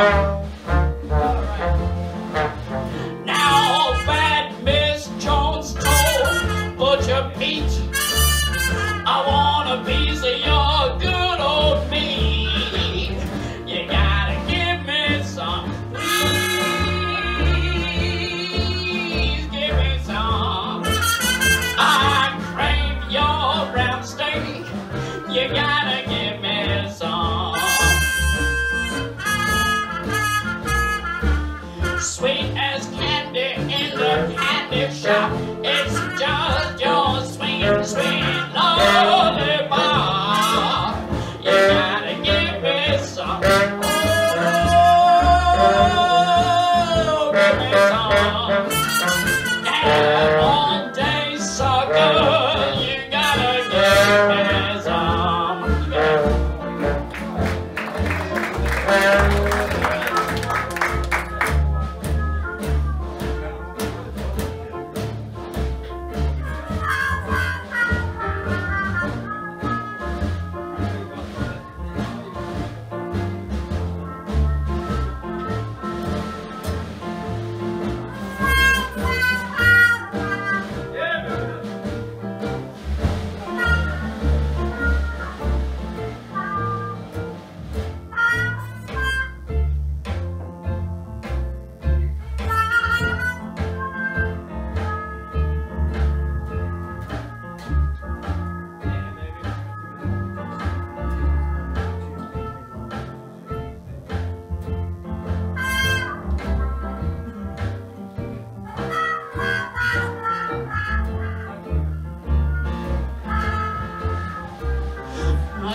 Thank you. sweet as candy in the candy shop. It's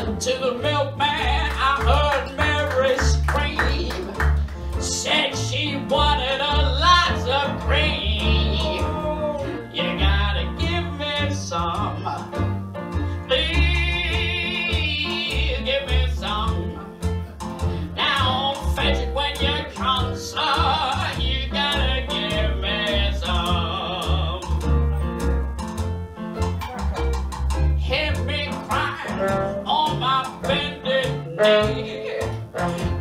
to the milkman. I heard Mary's Bye.